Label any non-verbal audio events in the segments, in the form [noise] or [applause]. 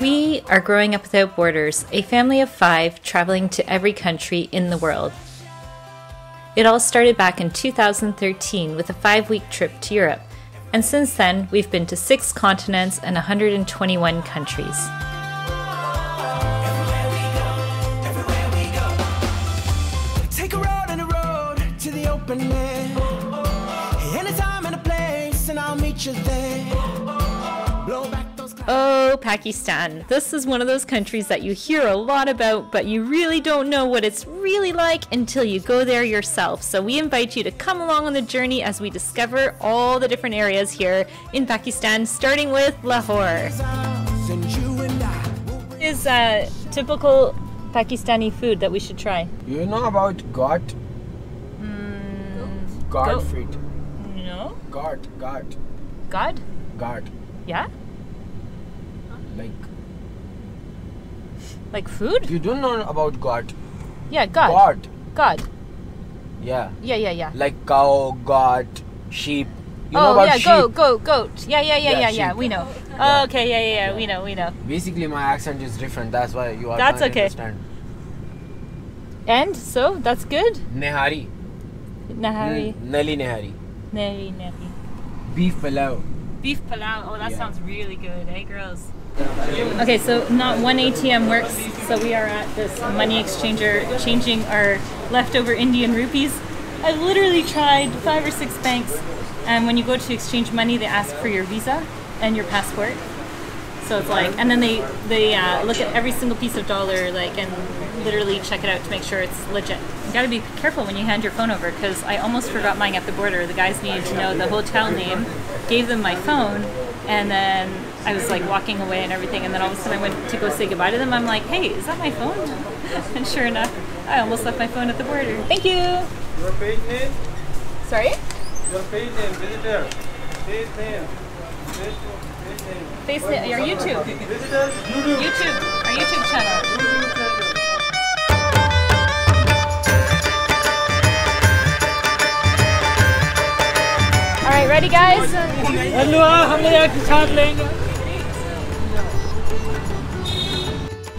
We are Growing Up Without Borders, a family of five traveling to every country in the world. It all started back in 2013 with a five week trip to Europe, and since then, we've been to six continents and 121 countries. Pakistan. This is one of those countries that you hear a lot about, but you really don't know what it's really like until you go there yourself. So we invite you to come along on the journey as we discover all the different areas here in Pakistan, starting with Lahore. And you and I will bring Is uh, typical Pakistani food that we should try? You know about goat? goat goat. feet. No. Goat, goat, God? goat. Yeah? Like Like food? you don't know about goat. Yeah, God. Goat. God. Yeah. Yeah, yeah, yeah. Like cow, goat, sheep. You know oh, about yeah, sheep? goat, goat, goat. Yeah, yeah, yeah, Yeah, yeah, yeah. We know. Yeah. Oh, okay, yeah, yeah, yeah. We know, we know. Basically, my accent is different. That's why you are. That's okay. Understand. And so that's good. Nehari. Nahari. Mm, Nali nehari. Neri, neri. Beef palau. Beef palau. Oh, that sounds really good, eh, girls? Okay, so not one ATM works, so we are at this money exchanger changing our leftover Indian rupees. I literally tried five or six banks, and when you go to exchange money, they ask for your visa and your passport. So it's like, and then they they uh, look at every single piece of dollar, like, and literally check it out to make sure it's legit. You gotta be careful when you hand your phone over, because I almost forgot mine at the border. The guys needed to know the hotel name, gave them my phone, and then I was like walking away and everything, and then all of a sudden I went to go say goodbye to them. I'm like, hey, is that my phone? [laughs] And sure enough, I almost left my phone at the border. Thank you. Your page name? Sorry. Your page name, visitor. Page name. Page, page name. Face your YouTube. Visitors, YouTube. YouTube. Our YouTube channel. YouTube channel. All right, ready, guys?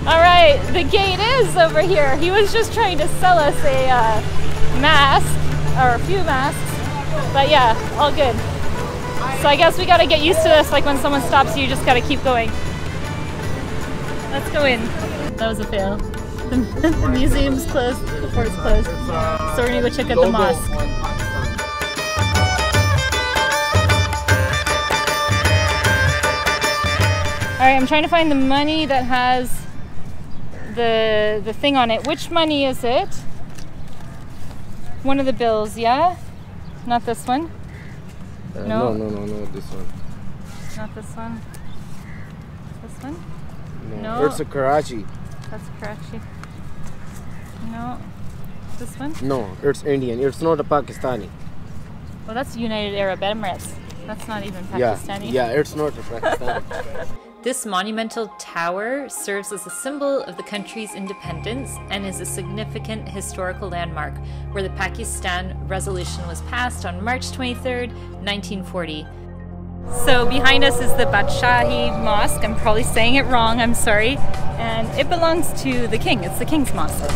All right, the gate is over here. He was just trying to sell us a uh, mask or a few masks, but yeah, all good. So I guess we got to get used to this. Like when someone stops you, you just got to keep going. Let's go in. That was a fail. [laughs] the museum's closed. The fort's closed. So we're gonna go check out the mosque. All right, I'm trying to find the money that has the the thing on it. Which money is it? One of the bills, yeah? Not this one. Uh, No. no, no, no, no, this one. Not this one. This one? No. No. It's a Karachi. That's Karachi. No. This one? No, it's Indian. It's not a Pakistani. Well, that's United Arab Emirates. That's not even Pakistani. Yeah, yeah, it's not a Pakistani. [laughs] This monumental tower serves as a symbol of the country's independence and is a significant historical landmark where the Pakistan Resolution was passed on March 23rd, 1940. So behind us is the Badshahi Mosque. I'm probably saying it wrong, I'm sorry. And it belongs to the king. It's the king's mosque.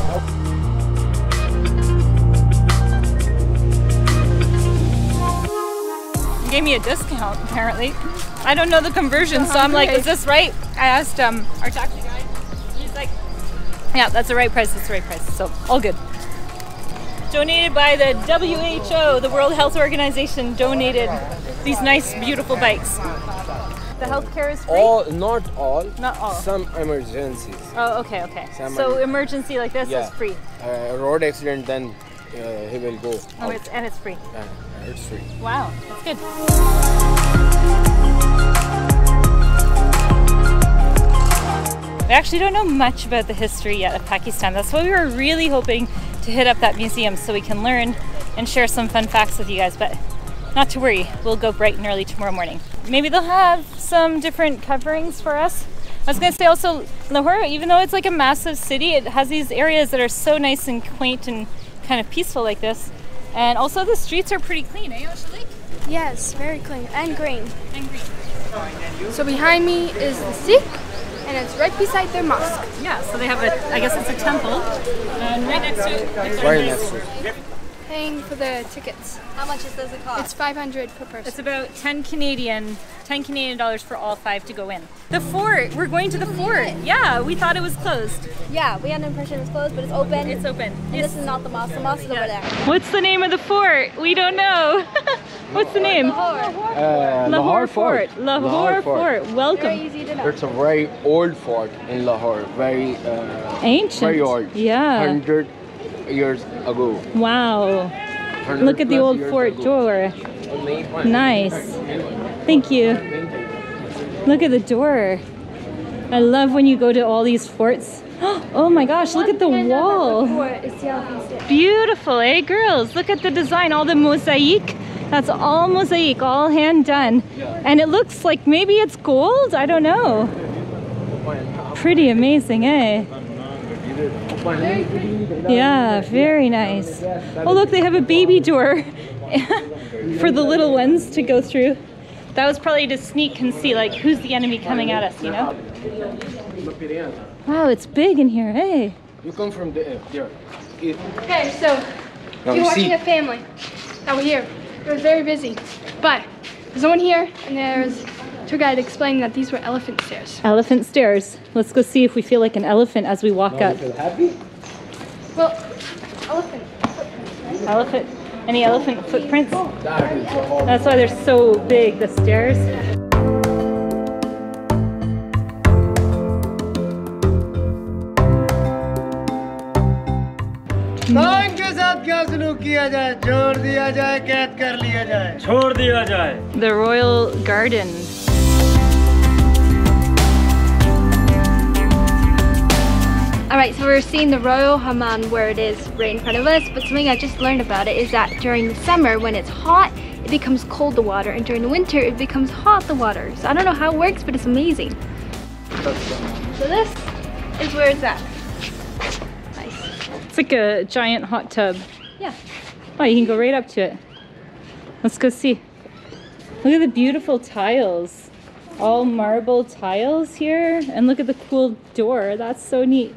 He gave me a discount apparently. I don't know the conversion, so I'm like, is this right? I asked um our taxi guy. He's like, yeah, that's the right price. That's the right price. So all good. Donated by the WHO, the World Health Organization, donated these nice, beautiful bikes. The healthcare is free. all, not all. Not all. Some emergencies. Oh, okay, okay. Some So emergency like this Yeah. is free. Uh, road accident, then uh, he will go. Oh, out. it's and it's free. Uh, it's free. Wow, that's good. We actually don't know much about the history yet of Pakistan. That's why we were really hoping to hit up that museum so we can learn and share some fun facts with you guys. But not to worry, we'll go bright and early tomorrow morning. Maybe they'll have some different coverings for us. I was gonna say also Lahore, even though it's like a massive city, it has these areas that are so nice and quaint and kind of peaceful like this. And also the streets are pretty clean, eh, Ashleek? Yes, very clean and green. And green. So behind me is the Sikh, and it's right beside their mosque. Yeah, so they have a, I guess it's a temple, and right next to it, Right next to it. Paying for the tickets. How much does it cost? It's 500 per person. It's about 10 Canadian, 10 Canadian dollars for all five to go in. The fort, we're going to the fort. Yeah, we thought it was closed. yeah, we had an impression it was closed, but it's open. It's open. And this is not the mosque. The mosque is over there. What's the name of the fort? We don't know. [laughs] What's the name? Lahore. Uh, Lahore Fort. Lahore Fort. Very Welcome. easy to know. It's a very old fort in Lahore. Very, uh, Ancient. very old. Yeah. Hundred years ago. Wow. Look at the old fort ago. door. Nice. Thank you. Look at the door. I love when you go to all these forts. [gasps] Oh my gosh, look at the wall. It's the elephant stick. Beautiful, eh, girls? Look at the design, all the mosaic. That's all mosaic, all hand done. And it looks like maybe it's gold? I don't know. Pretty amazing, eh? Yeah, very nice. Oh, look, they have a baby door [laughs] for the little ones to go through. That was probably to sneak and see, like, who's the enemy coming at us, you know? Wow, it's big in here, hey. You come from the, uh, there. Okay, so Now you're you watching see, a family that were here. It was very busy, but there's no one here, and there's a tour guide explaining that these were elephant stairs. Elephant stairs. Let's go see if we feel like an elephant as we walk up. Well, elephant. Elephant. Any elephant footprints? That's why they're so big, the stairs. कौन के साथ क्या सलूक किया जाए छोड़ दिया जाए कैद कर लिया जाए छोड़ दिया जाए The Royal Garden. Alright, so we're seeing the Royal Hammam where it is right in front of us, but something I just learned about it is that during the summer when it's hot, it becomes cold the water, and during the winter it becomes hot the water. So I don't know how it works, but it's amazing. So this is where it's at. Nice. It's like a giant hot tub. Yeah. Oh, you can go right up to it. Let's go see. Look at the beautiful tiles. All marble tiles here. And look at the cool door. That's so neat.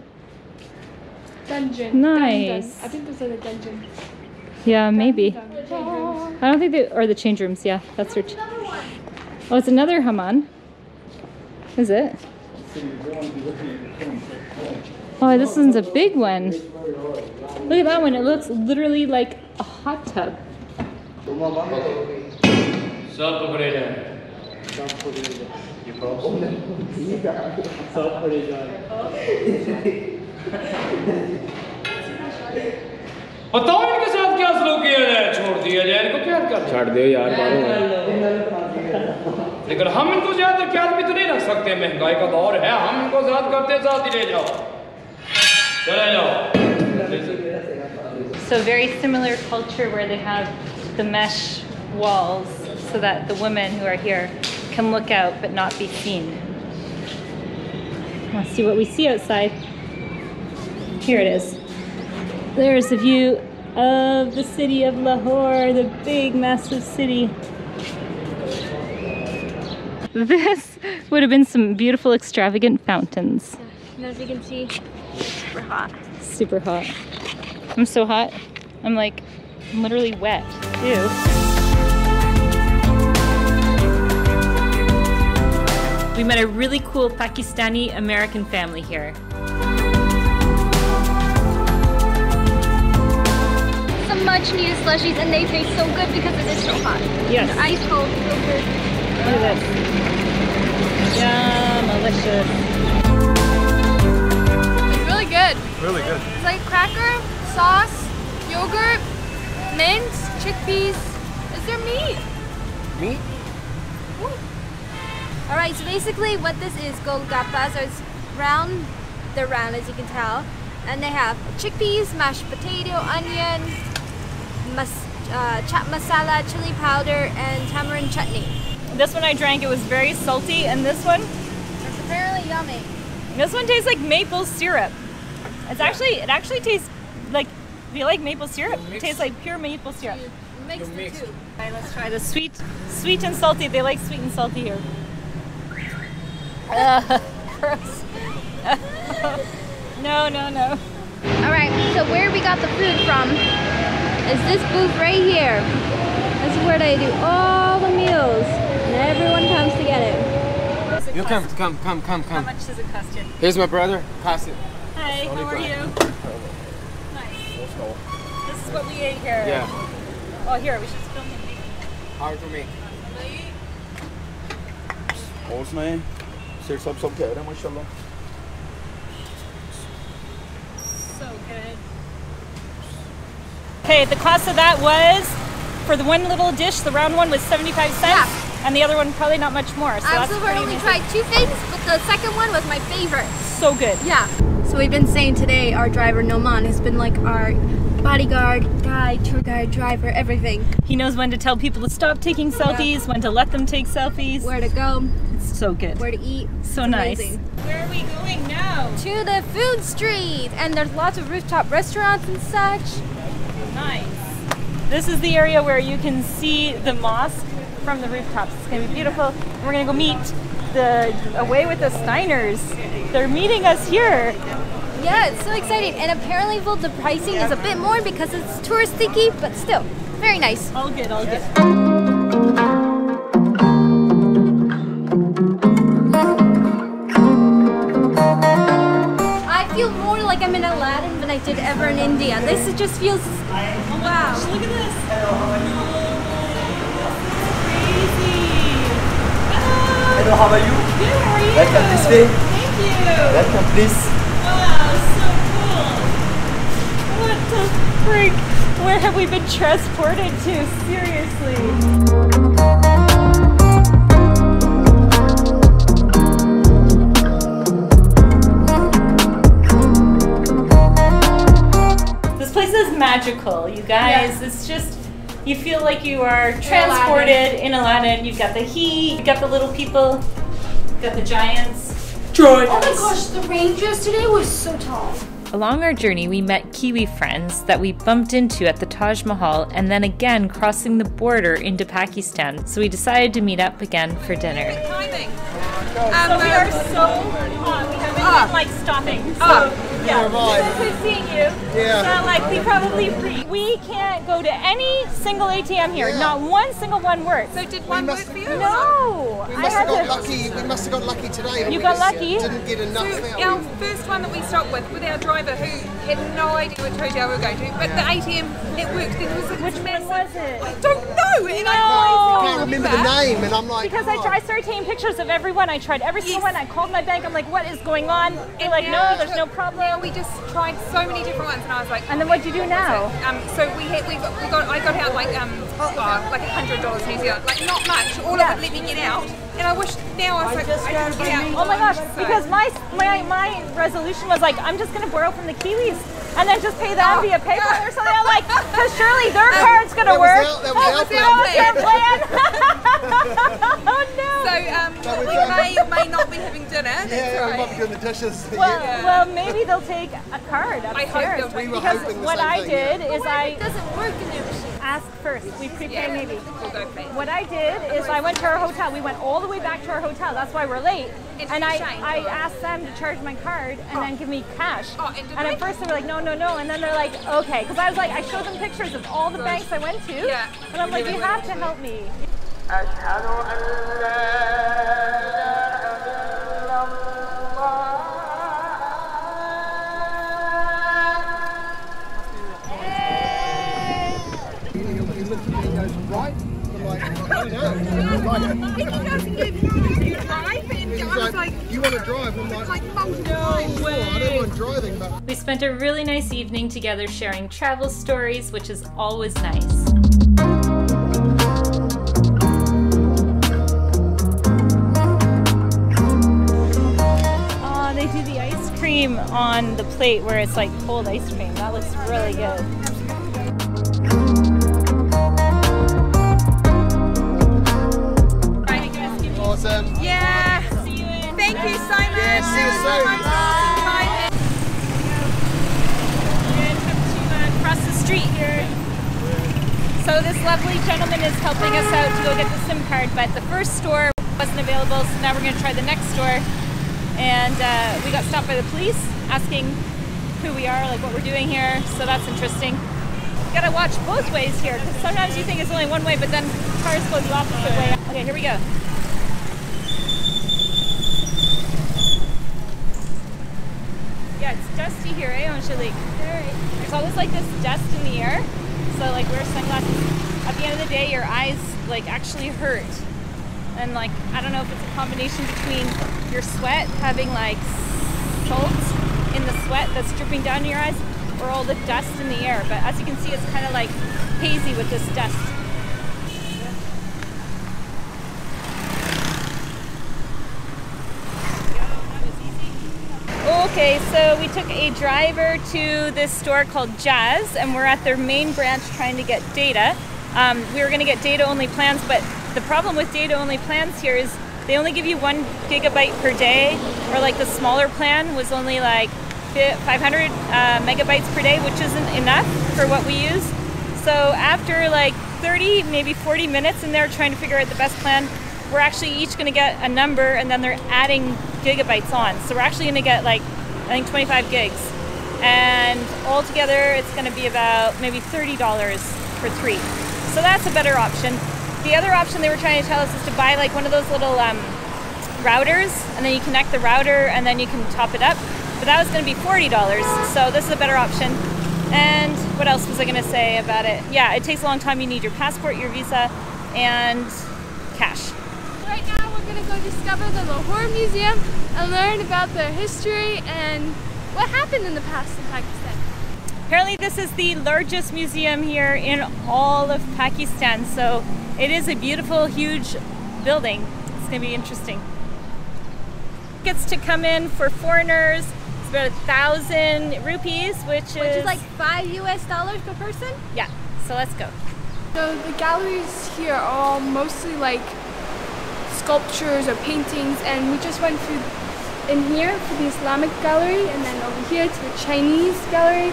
Dungeon. Nice. Dun, dun. I think this is a dungeon. Yeah, maybe. Dun, dun. I don't think they, or the change rooms, yeah, that's her. Oh, it's another Hammam. Is it? Oh, this one's a big one. Look at that one. It looks literally like a hot tub. [laughs] सब पकड़े जाए बताओ इनके साथ क्या सलूक किया जाए छोड़ दिया जाए इनको क्या कर छाड़ दो यार मारो लेकिन हम इनको ज्यादा ख्याल भी तो नहीं रख सकते महंगाई का दौर है हम इनको साथ करते साथ ही ले जाओ चले जाओ So very similar culture where they have the mesh walls so that the women who are here can look out but not be seen. Let's see what we see outside. Here it is. There's a view of the city of Lahore, the big massive city. This would have been some beautiful extravagant fountains. And as you can see, super hot. Super hot. I'm so hot. I'm like I'm literally wet. Ew. We met a really cool Pakistani American family here. Much needed slushies and they taste so good because it is so hot. Yes. The ice cold, so good. Look at this. Yum, delicious. It's really good. really good It's like cracker, sauce, yogurt, mint, chickpeas. Is there meat? Me? Alright, so basically what this is, golgappa, so it's round, they're round as you can tell. And they have chickpeas, mashed potato, onion, mas uh, chaat masala, chili powder, and tamarind chutney. This one I drank, it was very salty, and this one, It's apparently yummy. this one tastes like maple syrup. It's actually, it actually tastes like, if you like maple syrup, it tastes like pure maple syrup. Mix the two. Alright, let's try the sweet, sweet and salty. They like sweet and salty here. Gross. [laughs] [laughs] no, no, no. All right, so where we got the food from is this booth right here. This is where they do all the meals and everyone comes to get it. you come, come, come, come, come. How much does it cost you? Here's my brother, Costa. Hi, how are you? Nice. This is what we ate here. Yeah. Oh, here, we should film the. Hard for me. Oğuz nice. Sir sab sab keh rahe mashallah. So good. Okay, the cost of that was for the one little dish, the round one was 75 cents, Yeah. and the other one probably not much more. So that's I've pretty only tried two things, but the second one was my favorite. So good. Yeah. So we've been saying today our driver Noman has been like our bodyguard, guide, tour guide, driver, everything. He knows when to tell people to stop taking selfies, when to let them take selfies. Where to go, It's so good. where to eat. So It's nice. amazing. Where are we going now? To the food street, and there's lots of rooftop restaurants and such. This is the area where you can see the mosque from the rooftops. It's gonna be beautiful. We're gonna go meet the away with the Steiners. They're meeting us here. Yeah, it's so exciting. And apparently, well, the pricing is a bit more because it's touristy, but still, very nice. All good, all good. I feel more like I'm in Aladdin than I did ever in India. This just feels wow. Look at this. Hello, how are you? Good, how are you? Welcome this way. Thank you. Welcome, please. Wow, so cool. What the freak? Where have we been transported to? Seriously. Magical, you guys. It's just you feel like you are transported in Aladdin. You've got the heat, you've got the little people, you've got the giants. Oh my gosh, the rangers today was so tall. Along our journey, we met Kiwi friends that we bumped into at the Taj Mahal and then again crossing the border into Pakistan. So we decided to meet up again for dinner. timing. So we um, are so hot. We haven't ah. been like stopping. Ah. So yeah, since we've seen you. Yeah. So like we probably we can't go to any single ATM here. Yeah. Not one single one works. So did one work for you? No, We must had have got to. lucky. We must have got lucky today. You got lucky? Didn't get enough. So out. our first one that we stopped with, with our driver who had no idea which hotel we were going to, but the ATM it worked. It was Which one was it? I don't know. And No. I I can't remember the name, and I'm like, Because I, oh. tried, I started taking pictures of everyone. I tried every single Yes. one. I called my bank. I'm like, what is going on? They're like, no, there's no Now we just tried so many different ones, and I was like, And then what'd you do now? Um, so we hit, we got, we got I got out like um oh, like a hundred dollars New Zealand, like not much. All Yeah. of it let me get out, and I wish now I was like I just get out. Oh my gosh! So- Because my my my resolution was like, I'm just gonna borrow from the Kiwis and then just pay them via PayPal or something. I'm like, [laughs] because surely their card's gonna That was work. our- that was That was plan. plan. [laughs] oh no! So um, So we we found- may or may not be having dinner. That's yeah, we right. might be doing the dishes. [laughs] Well, yeah. well, maybe they'll take a card I hope upstairs. We were because hoping the what same I thing, did yeah. is I It doesn't work in their machine. asked first. We prepay Yeah, maybe. we'll go for. What I did is I went to our hotel. We went all the way back to our hotel. That's why we're late. And And I, changed, I asked them to charge my card and then give me cash. Oh, and and at first they were like, no, no, no. And then they're like, okay. Because I was like, I showed them pictures of all the banks I went to. Yeah. And I'm like, you have to help me. Know. Like, He doesn't give you drive, and I was like, like, you want to drive? I'm like, like multiple sure, times. I don't mind driving, but We spent a really nice evening together sharing travel stories, which is always nice. Oh, they do the ice cream on the plate where it's like cold ice cream. That looks really good. You so much. Yeah, see you It was so soon. much awesome time. To uh, cross the street here. So this lovely gentleman is helping us out to go get the SIM card, but the first store Wasn't available, so now we're gonna try the next store. And uh, we got stopped by the police asking who we are, like what we're doing here. So that's interesting. You gotta watch both ways here, because sometimes you think it's only one way, but then cars go the opposite way. Okay, here we go. Yeah, it's dusty here, eh, Angelique? There's always like this dust in the air. So like wear sunglasses. At the end of the day, your eyes like actually hurt. And like I don't know if it's a combination between your sweat having like salt in the sweat that's dripping down your eyes, or all the dust in the air. But as you can see, it's kind of like hazy with this dust. Okay, so we took a driver to this store called Jazz, and we're at their main branch trying to get data. Um, we were going to get data only plans, but the problem with data only plans here is they only give you one gigabyte per day, or like the smaller plan was only like 500 uh, megabytes per day, which isn't enough for what we use. So after like 30, maybe 40 minutes in there trying to figure out the best plan, we're actually each going to get a number and then they're adding gigabytes on. So we're actually going to get like, I think 25 gigs. And altogether, it's going to be about maybe $30 for three. So that's a better option. The other option they were trying to tell us is to buy like one of those little um, routers and then you connect the router and then you can top it up. But that was going to be $40. So this is a better option. And what else was I going to say about it? Yeah, it takes a long time. You need your passport, your visa, and cash. We're gonna go discover the Lahore Museum and learn about their history and what happened in the past in Pakistan. Apparently this is the largest museum here in all of Pakistan, so it is a beautiful, huge building. It's gonna be interesting. Gets to come in for foreigners. It's about a thousand rupees, which, is Which is like five US dollars per person? yeah. So let's go. So the galleries here are all mostly like sculptures or paintings and we just went through in here to the Islamic gallery and then over here to the Chinese gallery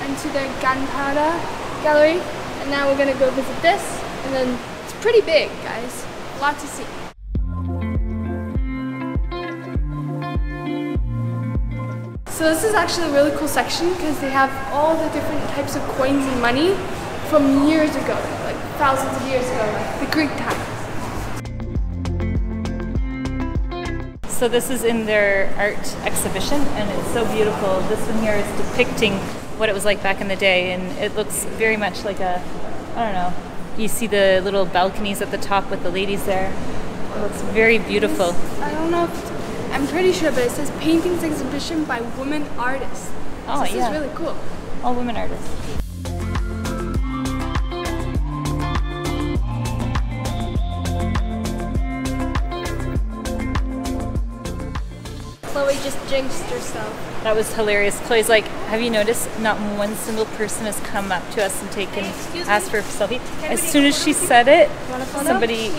and to the Gandhara gallery and now we're gonna go visit this and then it's pretty big guys, a lot to see. So this is actually a really cool section because they have all the different types of coins and money from years ago, like thousands of years ago, like the Greek times. So this is in their art exhibition and it's so beautiful. This one here is depicting what it was like back in the day and it looks very much like a, I don't know, you see the little balconies at the top with the ladies there. It looks very beautiful. I don't know if I'm pretty sure, but it says paintings exhibition by women artists. Oh, so this yeah. is really cool. All women artists. Just jinxed herself. That was hilarious. Chloe's like, have you noticed not one single person has come up to us and taken, asked for a selfie? As soon as she said it, somebody,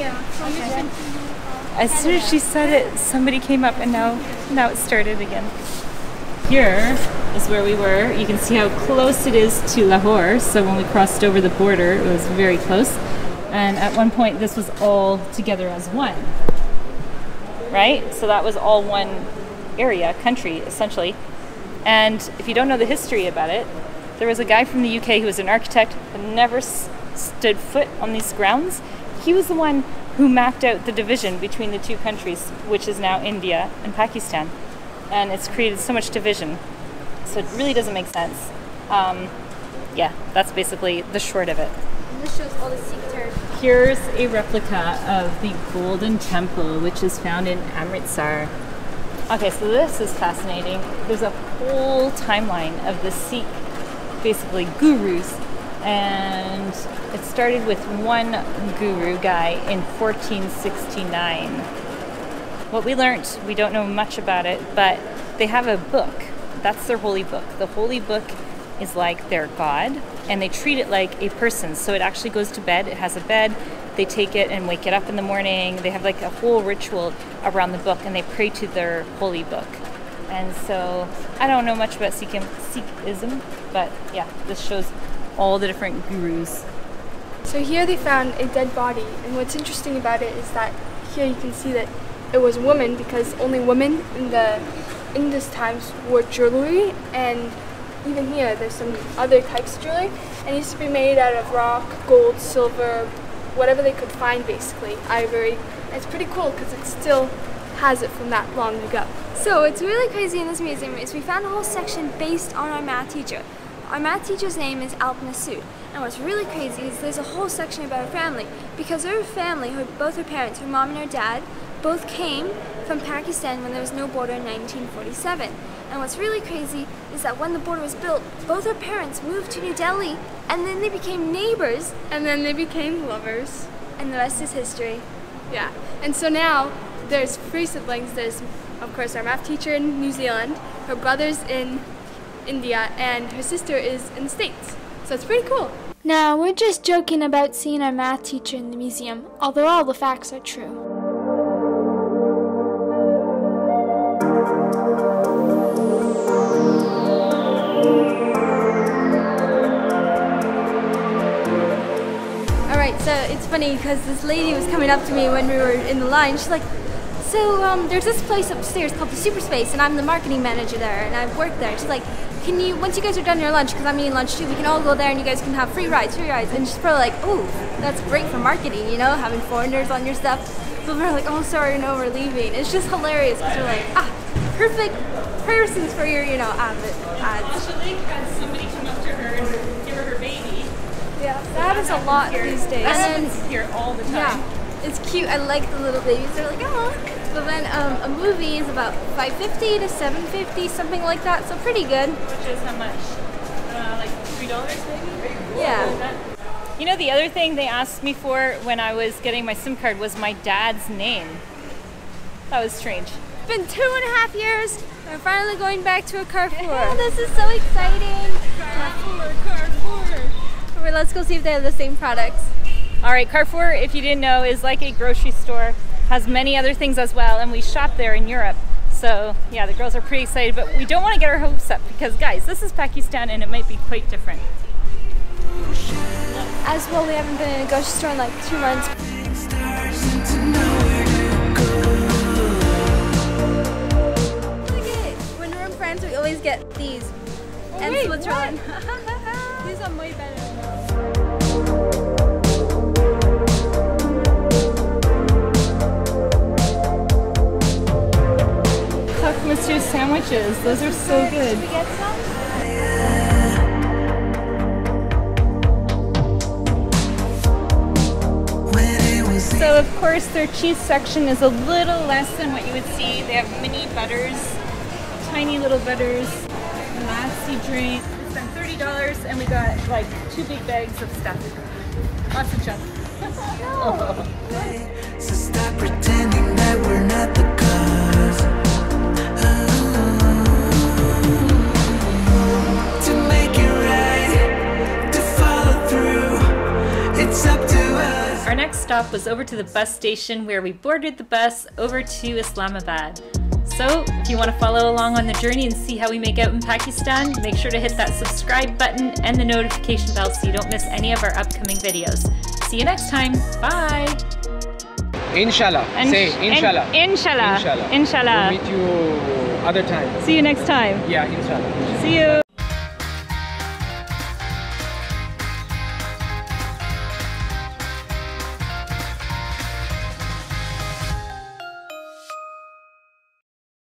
as soon as she said it, somebody came up and now, now it started again. Here is where we were. You can see how close it is to Lahore. So when we crossed over the border, it was very close. And at one point, this was all together as one. Right? So that was all one area, country, essentially. And if you don't know the history about it, there was a guy from the UK who was an architect but never s- stood foot on these grounds. He was the one who mapped out the division between the two countries, which is now India and Pakistan. And it's created so much division. So it really doesn't make sense. Um, yeah, that's basically the short of it. And this shows all the Sikh territory. Here's a replica of the Golden Temple, which is found in Amritsar. Okay, so this is fascinating. There's a whole timeline of the Sikh, basically gurus, and it started with one guru guy in 1469. What we learned, we don't know much about it, but they have a book. That's their holy book. The holy book is like their god, and they treat it like a person. So it actually goes to bed. It has a bed. They take it and wake it up in the morning. They have like a whole ritual around the book, and they pray to their holy book. And so I don't know much about Sikhism, but yeah, this shows all the different gurus. So here they found a dead body, and what's interesting about it is that here you can see that it was a woman because only women in the in this times wore jewelry and even here there's some other types of jewelry and it used to be made out of rock, gold, silver, whatever they could find basically, ivory. It's pretty cool because it still has it from that long ago. So what's really crazy in this museum is we found a whole section based on our math teacher. Our math teacher's name is Alp Masood. And what's really crazy is there's a whole section about her family because her family, her, both her parents, her mom and her dad, both came from Pakistan when there was no border in 1947. And what's really crazy is that when the border was built, both her parents moved to New Delhi and then they became neighbors and then they became lovers. And the rest is history. Yeah. And so now there's three siblings. There's of course our math teacher in New Zealand, her brother's in India, and her sister is in the States. So it's pretty cool. Now, we're just joking about seeing our math teacher in the museum, although all the facts are true. So it's funny because this lady was coming up to me when we were in the line. She's like, so um, there's this place upstairs called the Super Space, and I'm the marketing manager there, and I've worked there. She's like, can you, once you guys are done your lunch, because I'm eating lunch too, we can all go there and you guys can have free rides, free rides. And she's probably like, oh, that's great for marketing, you know, having foreigners on your stuff. But we're like, oh, sorry, no, we're leaving. It's just hilarious because we're like, ah, perfect persons for your, you know, ads. Especially has somebody come up to her and give her her baby. Yeah, that is a lot these days. That happens here all the time. Yeah, it's cute. I like the little babies. They're like, oh. But then um, a movie is about 550 to 750, something like that. So pretty good. Which is how much? Uh, like three dollars maybe. Yeah. You know, the other thing they asked me for when I was getting my SIM card was my dad's name. That was strange. It's been two and a half years. We're finally going back to a Carrefour. Yeah, this is so exciting. Carrefour, Carrefour. Alright, let's go see if they have the same products. All right, Carrefour, if you didn't know, is like a grocery store has many other things as well, and we shop there in Europe. So yeah, the girls are pretty excited, but we don't want to get our hopes up because guys, this is Pakistan and it might be quite different. As well, we haven't been in a grocery store in like two months. Get these. Oh, and wait, Switzerland. [laughs] These are way better. Croque Monsieur sandwiches, those are so good. Should we get some? So of course their cheese section is a little less than what you would see. They have mini butters, tiny little butters, lassi drink. We spent thirty dollars and we got like two big bags of stuff. Lots of junk. [laughs] So stop pretending that we're not the cause. Oh. To make it right, to follow through, it's up to us. Our next stop was over to the bus station where we boarded the bus over to Islamabad. So, if you want to follow along on the journey and see how we make out in Pakistan, make sure to hit that subscribe button and the notification bell so you don't miss any of our upcoming videos. See you next time. Bye. Inshallah. And- Say inshallah. inshallah. Inshallah. Inshallah. We'll meet you other time. See you next time. Yeah, inshallah. See you.